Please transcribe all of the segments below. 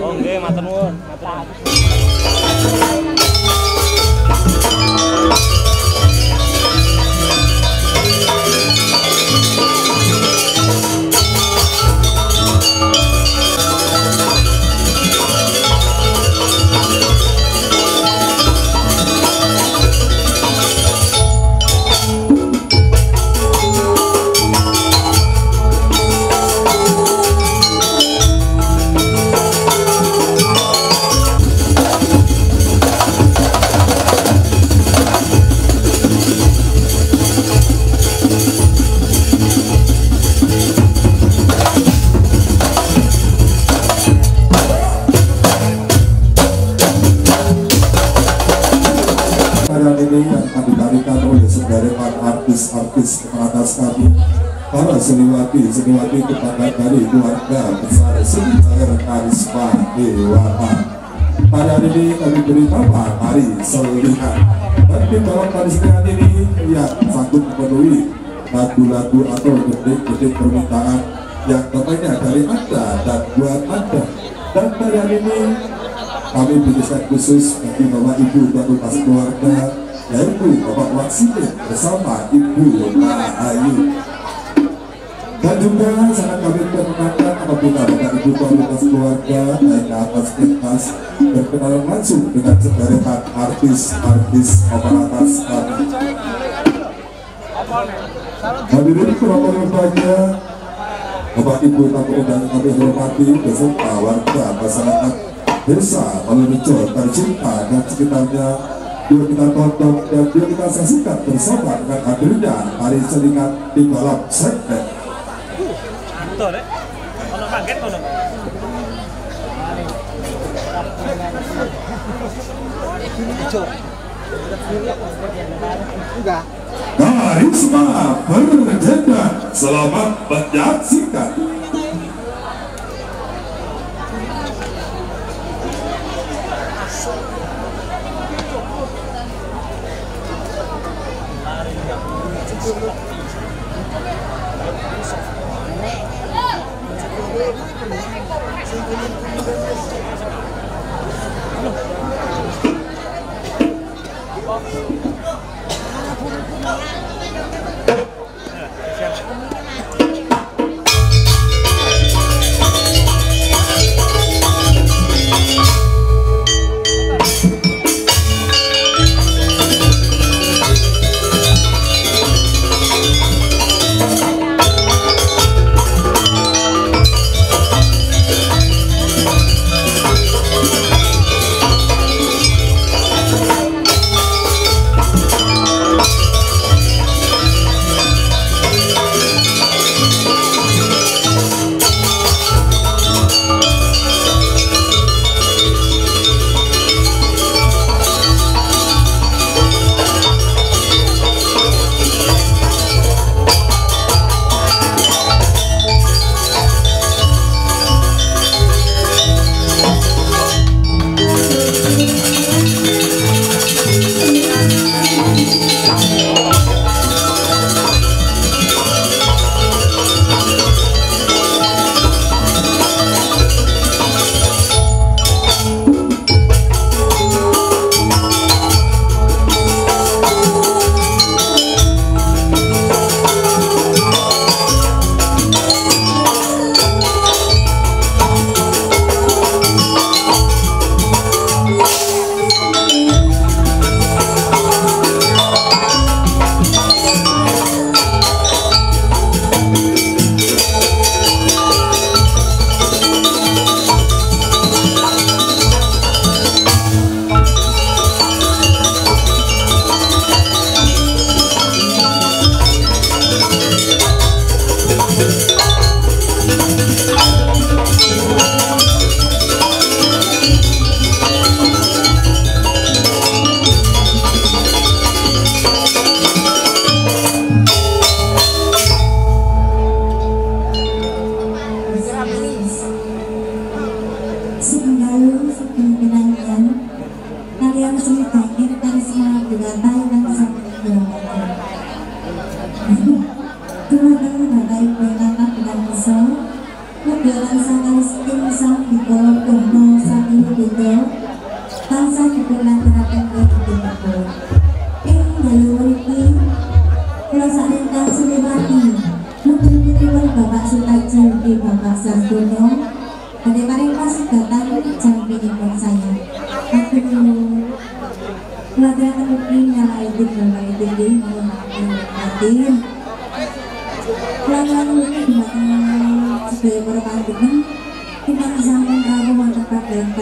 Oh nggih, matur nuwun. Matur. Karisma ini yang sanggup memenuhi lagu-lagu atau detik-detik permintaan yang tentunya dari anda dan buat anda. Dan pada hari ini kami berikan khusus bagi bapak ibu dan lukas keluarga yaitu bapak Waksile bersama ibu Ayu dan juga sangat kami perkenalkan apabila bapak ibu dan lukas keluarga naik ke atas pentas berkenalan langsung dengan sederetan artis-artis operatas kami hadirin kelompok berbahagia Bapak Ibu tamu undangan kami hormati beserta warga masyarakat desa Balonrejo tercinta dan sekitarnya. Yuk kita tonton dan yuk kita saksikan bersama dengan hadirnya tari selingat di dalam segmen Betul, Rek. Ono kaget ono. Karisma Berjenda Selamat menyaksikan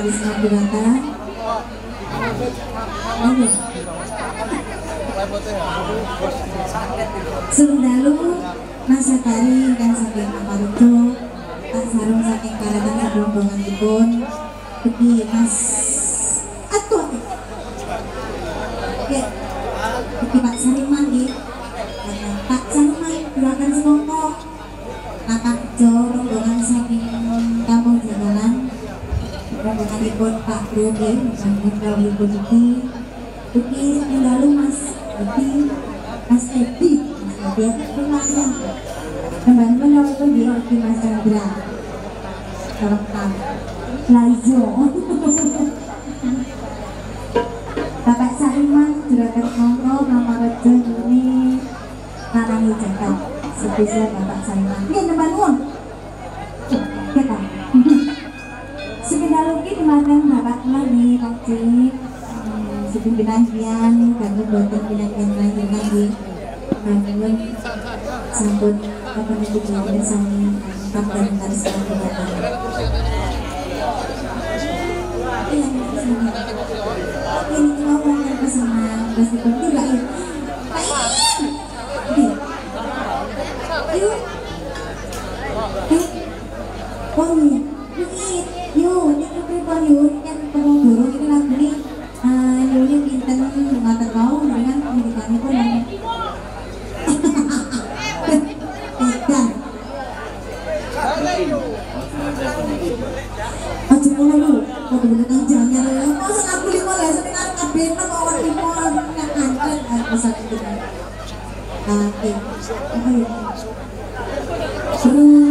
karisma Durata. Ayo. Sundalu Nasatari dan saking Amarujo Pak Sarung saking Karadan rombonganipun Bagi Mas Atuh Oke Bagi Pak nggih. Pak Sariman Doakan semongko Kakak Jo rombongan rombonganipun Pak Brode saking rawuhipun iki Uki lalu Mas. Edi Mas Edi Mas Edi Kembali menonton di Oki Mas Chandra Rekam Laijo Bapak Saiman Juragan Mongko Mama Rejo ini Karangi Jakarta Sebisa Bapak Saiman Ini teman Dimakan Bapak lagi Pakci Sepimpinan kian Kami buatan pindahan lagi lagi Kami Sambut Apa nanti Kami sami dan harus Kami Iya. Ini ngomong yang ke sana Meskipun tidak ya Yuk Ini kepipan yuk Ini kan Ini lagu ini Ah, Yuk Pinten Nggak Dengan pendidikannya pun yang Edan Aja mulai lu, kok bener kang jangan ya. Masa aku lima lah, lima itu kan. Oke. Apa ya? Rumeksa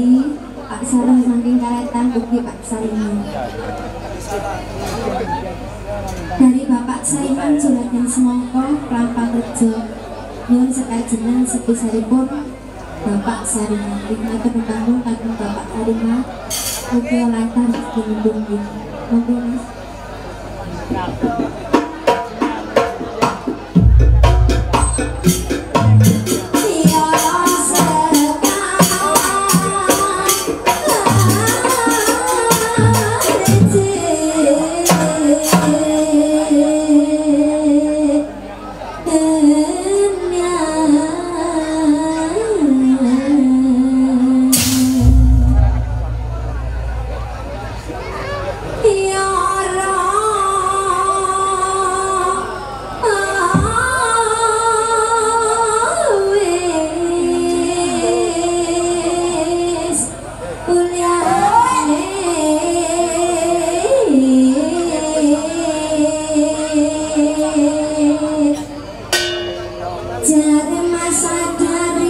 Sadari Pak Sarung saking Karetan ugi Pak Sariman. Dari Bapak Saiman Juragan Semongko Lampang Rejo Nyun sekajengan sepisaripun Bapak Sariman Hikmatur panggung kagum Bapak Sariman Oke lantar dimundung Monggo Mas Jare masa dari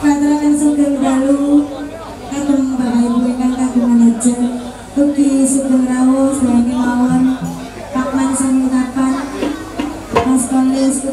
Matrakan Sugeng Dalu Kagem Bapak Ibu ingkang kagungan hajat Ugi Sugeng Rawuh Sedaya kemawon Pak Man sami kapan Mas Kolis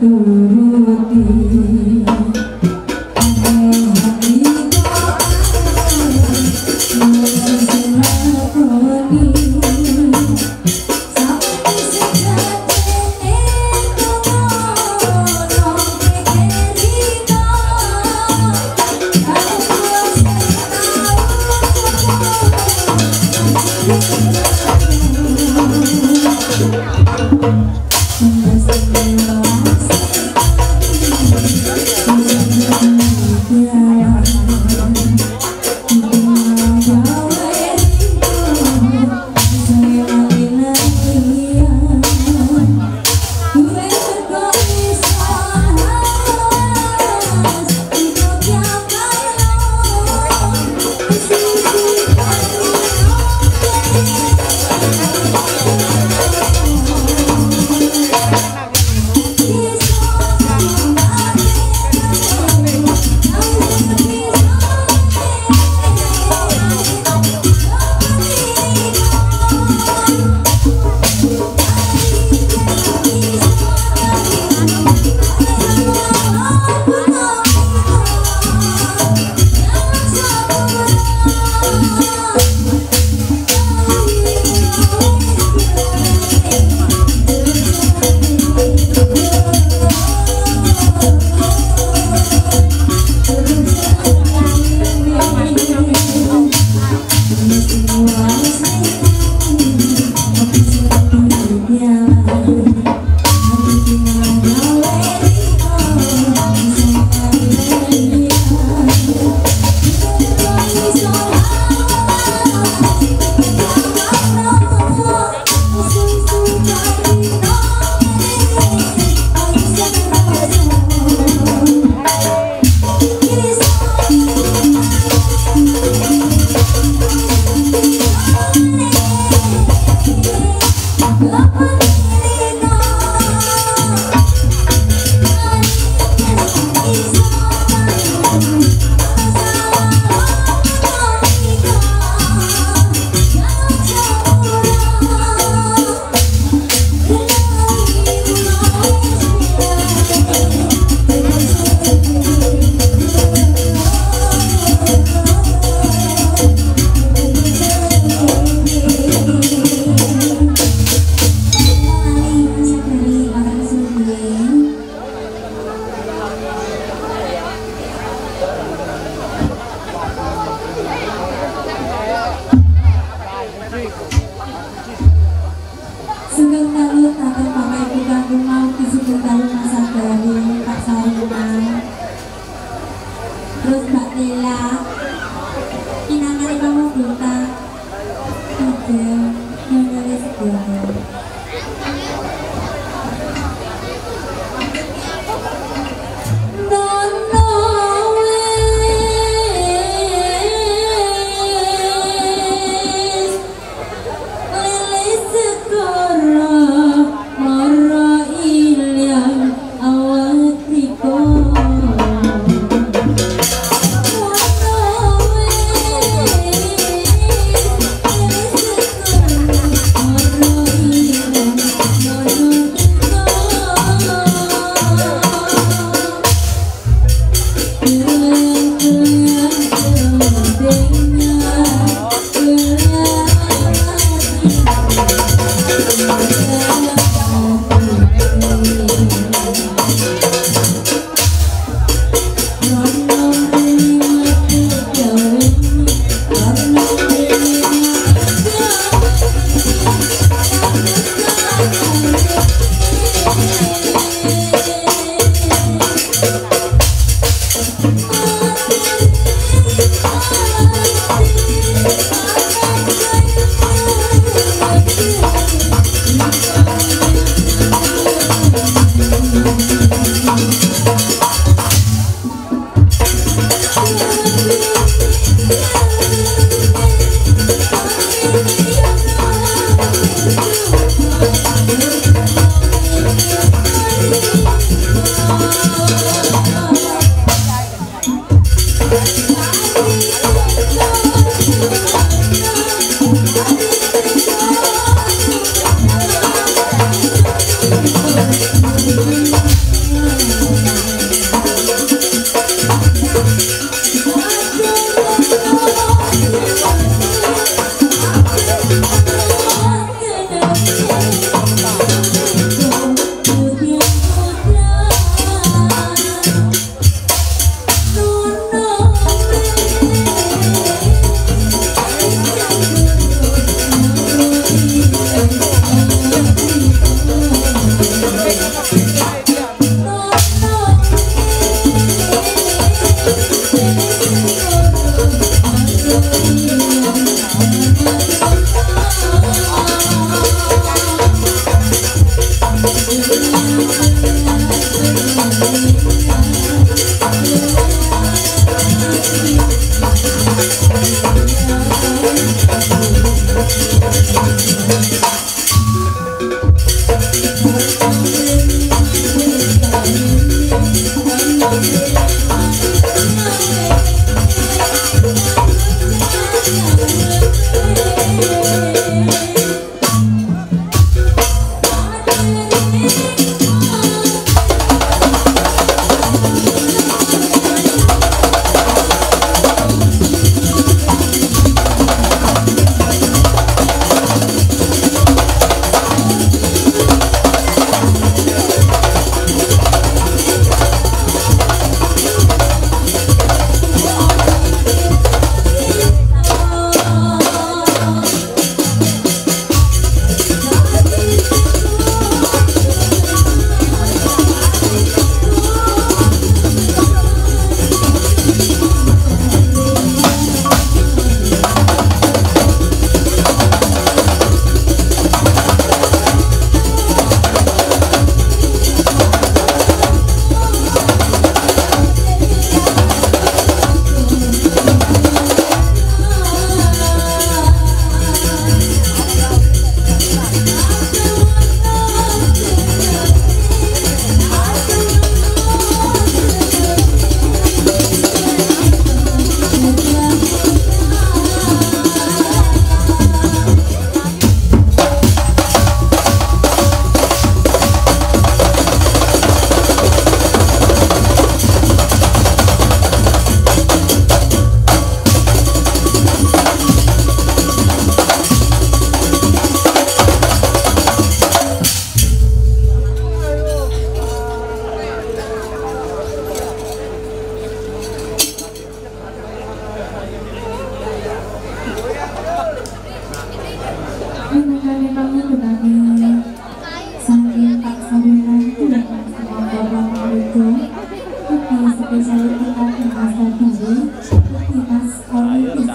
Mm-hmm.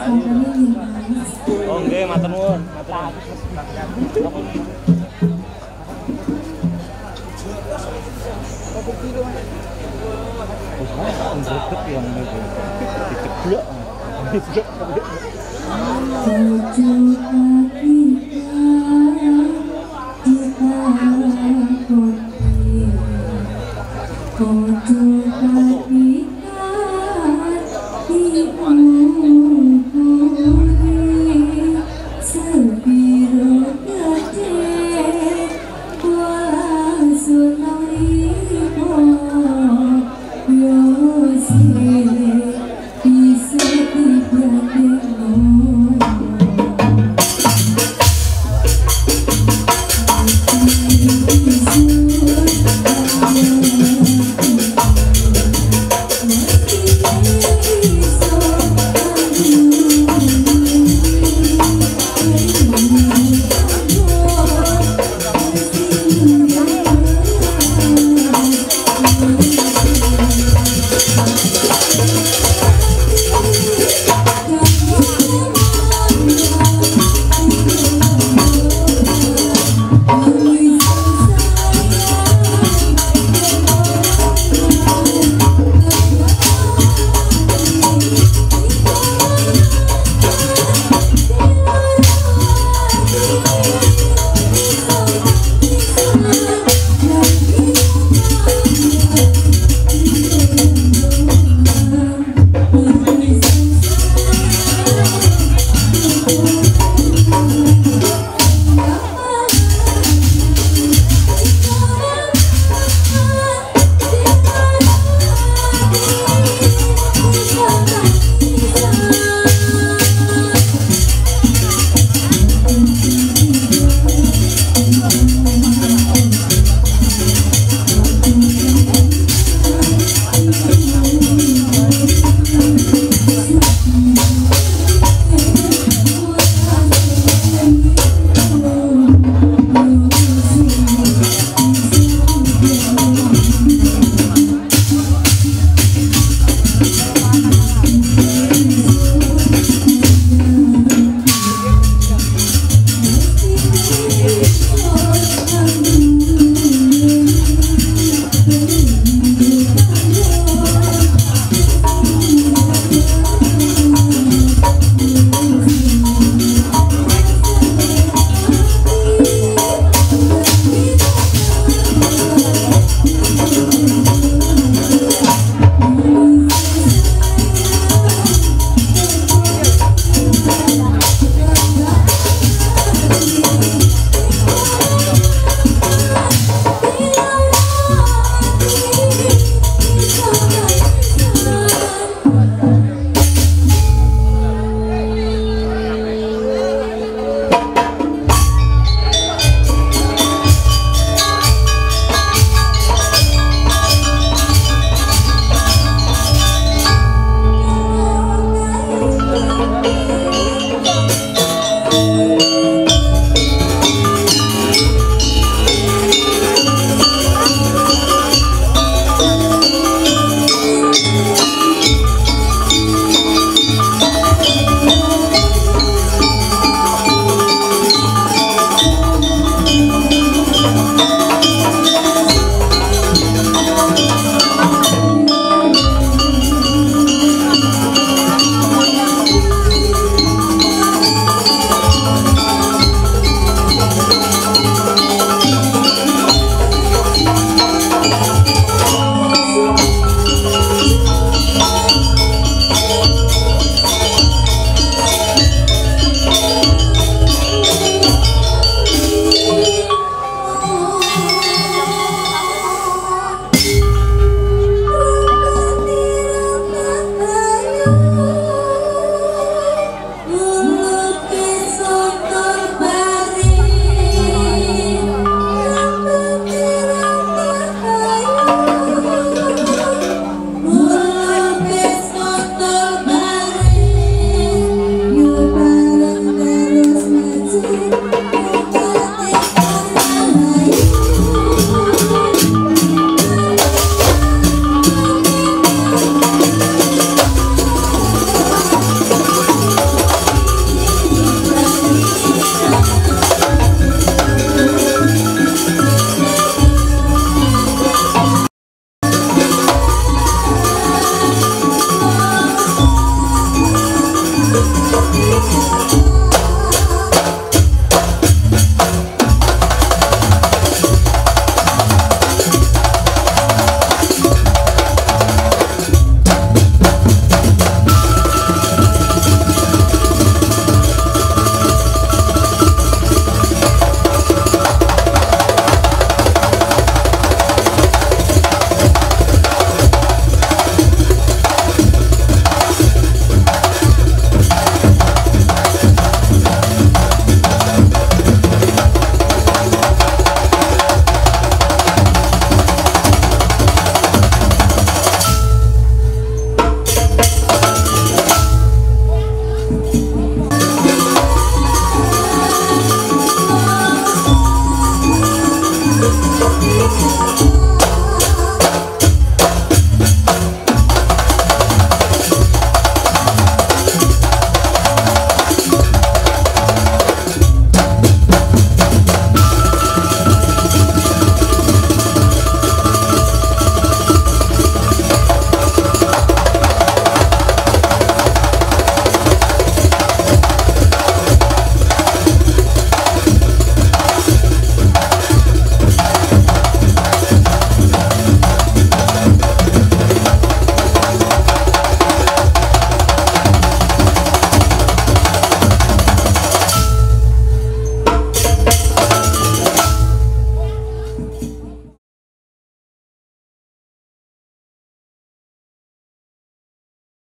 Oh nggih, matur nuwun. Matur.